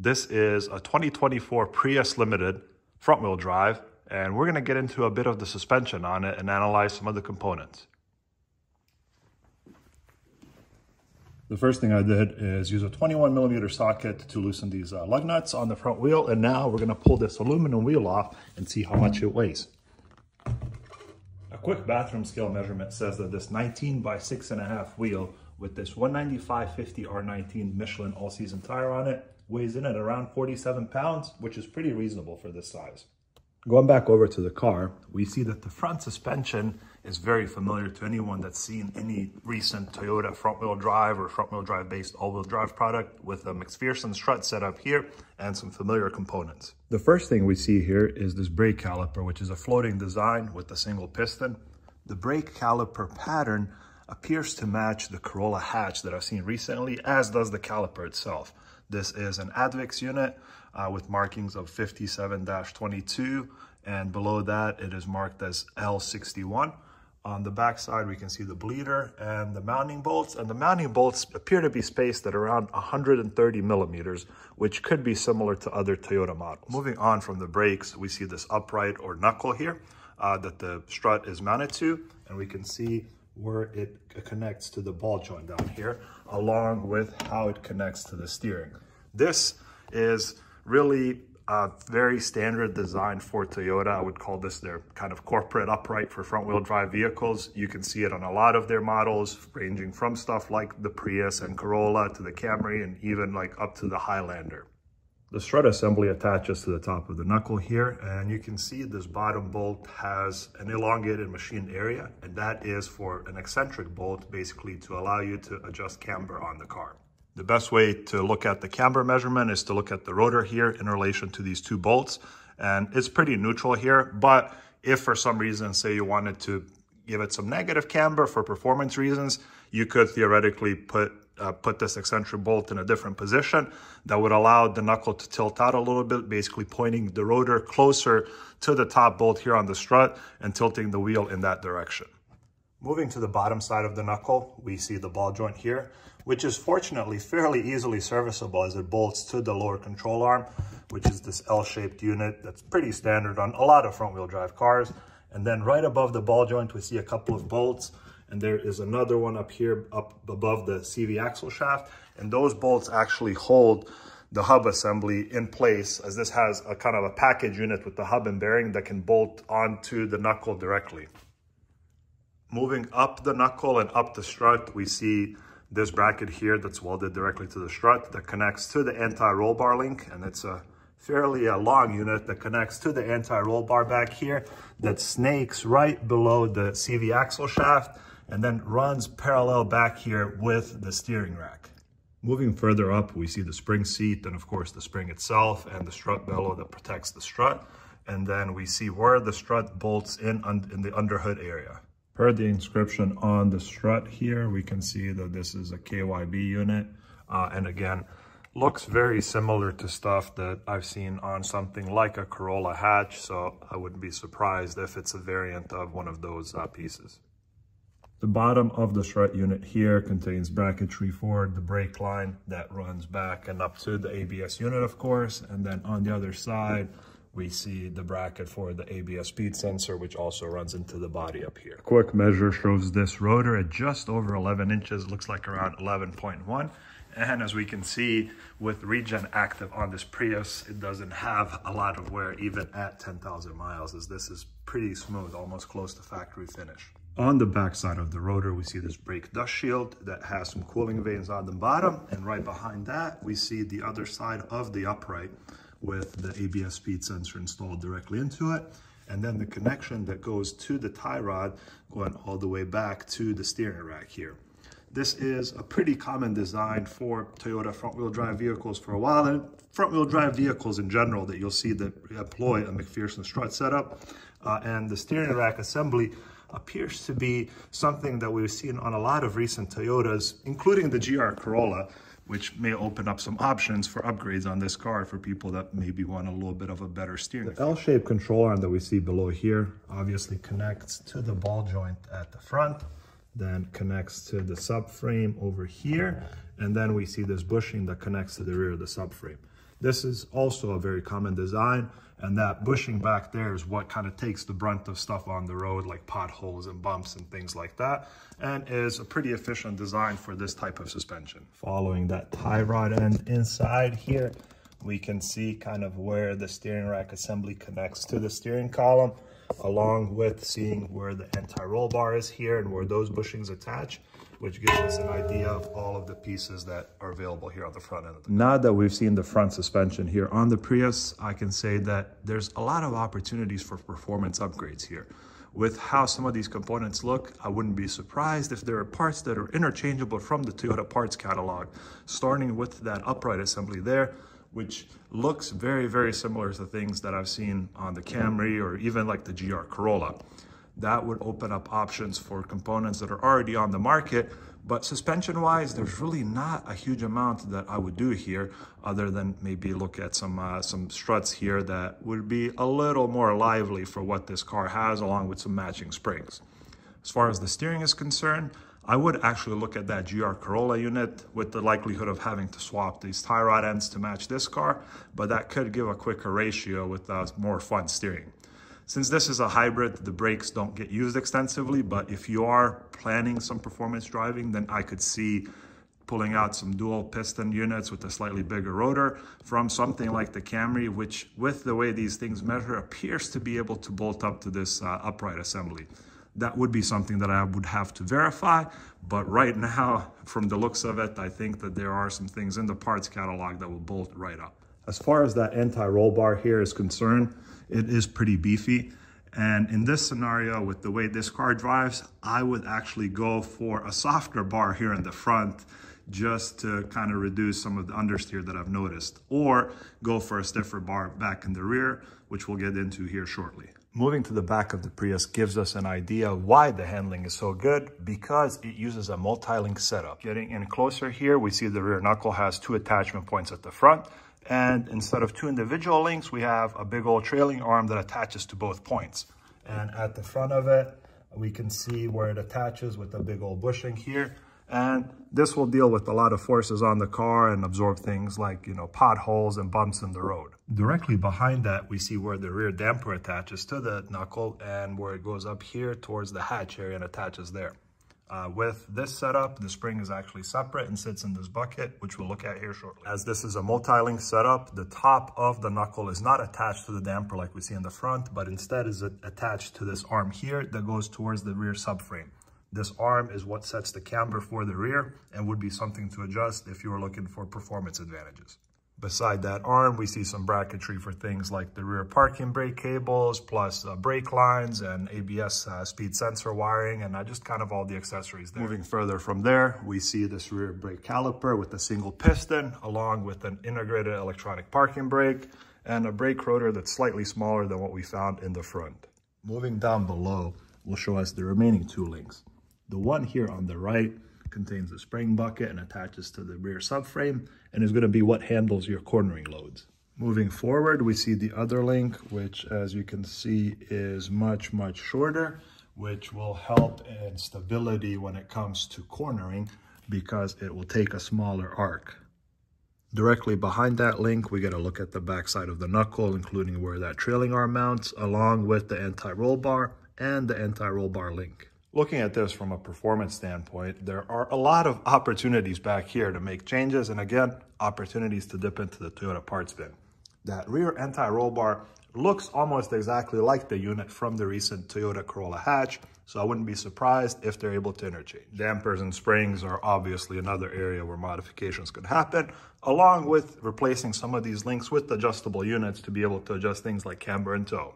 This is a 2024 Prius Limited front wheel drive, and we're gonna get into a bit of the suspension on it and analyze some of the components. The first thing I did is use a 21 millimeter socket to loosen these uh, lug nuts on the front wheel. And now we're gonna pull this aluminum wheel off and see how much it weighs. A quick bathroom scale measurement says that this 19 by six and a half wheel with this 195/50 R19 Michelin all-season tire on it weighs in at around 47 pounds, which is pretty reasonable for this size. Going back over to the car, we see that the front suspension is very familiar to anyone that's seen any recent Toyota front-wheel drive or front-wheel drive based all-wheel drive product with a McPherson strut set up here and some familiar components. The first thing we see here is this brake caliper, which is a floating design with a single piston. The brake caliper pattern appears to match the Corolla hatch that I've seen recently, as does the caliper itself. This is an Advics unit uh, with markings of 57-22, and below that it is marked as L61. On the back side, we can see the bleeder and the mounting bolts, and the mounting bolts appear to be spaced at around 130 millimeters, which could be similar to other Toyota models. Moving on from the brakes, we see this upright or knuckle here uh, that the strut is mounted to, and we can see where it connects to the ball joint down here, along with how it connects to the steering. This is really a very standard design for Toyota. I would call this their kind of corporate upright for front wheel drive vehicles. You can see it on a lot of their models, ranging from stuff like the Prius and Corolla to the Camry and even like up to the Highlander. The strut assembly attaches to the top of the knuckle here, and you can see this bottom bolt has an elongated machined area, and that is for an eccentric bolt, basically to allow you to adjust camber on the car. The best way to look at the camber measurement is to look at the rotor here in relation to these two bolts, and it's pretty neutral here, but if for some reason, say you wanted to give it some negative camber for performance reasons, you could theoretically put uh, put this eccentric bolt in a different position that would allow the knuckle to tilt out a little bit, basically pointing the rotor closer to the top bolt here on the strut and tilting the wheel in that direction. Moving to the bottom side of the knuckle, we see the ball joint here, which is fortunately fairly easily serviceable as it bolts to the lower control arm, which is this L-shaped unit that's pretty standard on a lot of front wheel drive cars. And then right above the ball joint, we see a couple of bolts and there is another one up here up above the CV axle shaft. And those bolts actually hold the hub assembly in place as this has a kind of a package unit with the hub and bearing that can bolt onto the knuckle directly. Moving up the knuckle and up the strut, we see this bracket here that's welded directly to the strut that connects to the anti-roll bar link. And it's a fairly uh, long unit that connects to the anti-roll bar back here that snakes right below the CV axle shaft and then runs parallel back here with the steering rack. Moving further up, we see the spring seat and of course the spring itself and the strut bellow that protects the strut. And then we see where the strut bolts in, in the underhood area. Per the inscription on the strut here, we can see that this is a KYB unit. Uh, and again, looks very similar to stuff that I've seen on something like a Corolla hatch. So I wouldn't be surprised if it's a variant of one of those uh, pieces. The bottom of the strut unit here contains bracketry for the brake line that runs back and up to the ABS unit, of course. And then on the other side, we see the bracket for the ABS speed sensor, which also runs into the body up here. Quick measure shows this rotor at just over 11 inches, looks like around 11.1. And as we can see with Regen Active on this Prius, it doesn't have a lot of wear even at 10,000 miles as this is pretty smooth, almost close to factory finish. On the back side of the rotor, we see this brake dust shield that has some cooling vanes on the bottom. And right behind that, we see the other side of the upright with the ABS speed sensor installed directly into it. And then the connection that goes to the tie rod going all the way back to the steering rack here. This is a pretty common design for Toyota front-wheel drive vehicles for a while, and front-wheel drive vehicles in general that you'll see that employ a McPherson strut setup. Uh, and the steering rack assembly appears to be something that we've seen on a lot of recent Toyotas, including the GR Corolla, which may open up some options for upgrades on this car for people that maybe want a little bit of a better steering. The L-shaped control arm that we see below here obviously connects to the ball joint at the front, then connects to the subframe over here, and then we see this bushing that connects to the rear of the subframe. This is also a very common design. And that bushing back there is what kind of takes the brunt of stuff on the road, like potholes and bumps and things like that, and is a pretty efficient design for this type of suspension. Following that tie rod end inside here, we can see kind of where the steering rack assembly connects to the steering column, along with seeing where the anti-roll bar is here and where those bushings attach which gives us an idea of all of the pieces that are available here on the front end. The now that we've seen the front suspension here on the Prius, I can say that there's a lot of opportunities for performance upgrades here. With how some of these components look, I wouldn't be surprised if there are parts that are interchangeable from the Toyota parts catalog, starting with that upright assembly there, which looks very, very similar to things that I've seen on the Camry or even like the GR Corolla that would open up options for components that are already on the market. But suspension wise, there's really not a huge amount that I would do here other than maybe look at some, uh, some struts here that would be a little more lively for what this car has along with some matching springs. As far as the steering is concerned, I would actually look at that GR Corolla unit with the likelihood of having to swap these tie rod ends to match this car, but that could give a quicker ratio with uh, more fun steering. Since this is a hybrid, the brakes don't get used extensively, but if you are planning some performance driving, then I could see pulling out some dual piston units with a slightly bigger rotor from something like the Camry, which with the way these things measure appears to be able to bolt up to this uh, upright assembly. That would be something that I would have to verify, but right now, from the looks of it, I think that there are some things in the parts catalog that will bolt right up. As far as that anti-roll bar here is concerned, it is pretty beefy. And in this scenario, with the way this car drives, I would actually go for a softer bar here in the front just to kind of reduce some of the understeer that I've noticed, or go for a stiffer bar back in the rear, which we'll get into here shortly. Moving to the back of the Prius gives us an idea why the handling is so good because it uses a multi-link setup. Getting in closer here, we see the rear knuckle has two attachment points at the front and instead of two individual links, we have a big old trailing arm that attaches to both points. And at the front of it, we can see where it attaches with a big old bushing here. And this will deal with a lot of forces on the car and absorb things like, you know, potholes and bumps in the road. Directly behind that, we see where the rear damper attaches to the knuckle and where it goes up here towards the hatch area and attaches there. Uh, with this setup, the spring is actually separate and sits in this bucket, which we'll look at here shortly. As this is a multi-link setup, the top of the knuckle is not attached to the damper like we see in the front, but instead is attached to this arm here that goes towards the rear subframe. This arm is what sets the camber for the rear and would be something to adjust if you were looking for performance advantages. Beside that arm, we see some bracketry for things like the rear parking brake cables, plus uh, brake lines and ABS uh, speed sensor wiring, and uh, just kind of all the accessories there. Moving further from there, we see this rear brake caliper with a single piston, along with an integrated electronic parking brake, and a brake rotor that's slightly smaller than what we found in the front. Moving down below will show us the remaining two links. The one here on the right contains a spring bucket and attaches to the rear subframe and is going to be what handles your cornering loads. Moving forward, we see the other link, which as you can see is much, much shorter, which will help in stability when it comes to cornering because it will take a smaller arc. Directly behind that link, we get a look at the backside of the knuckle, including where that trailing arm mounts, along with the anti-roll bar and the anti-roll bar link. Looking at this from a performance standpoint, there are a lot of opportunities back here to make changes. And again, opportunities to dip into the Toyota parts bin. That rear anti-roll bar looks almost exactly like the unit from the recent Toyota Corolla hatch, so I wouldn't be surprised if they're able to interchange. Dampers and springs are obviously another area where modifications could happen, along with replacing some of these links with adjustable units to be able to adjust things like camber and toe.